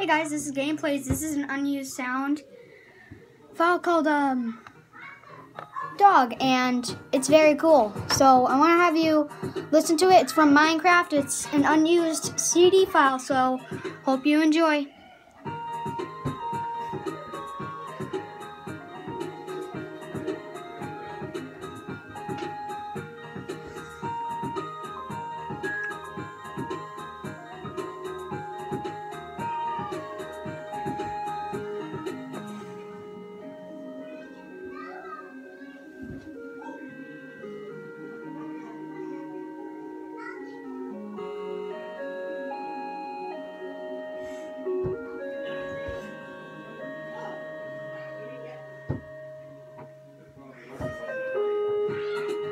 Hey guys, this is Gameplays. This is an unused sound file called um, Dog, and it's very cool. So I want to have you listen to it. It's from Minecraft. It's an unused CD file, so hope you enjoy.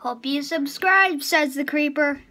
Hope you subscribe, says the creeper.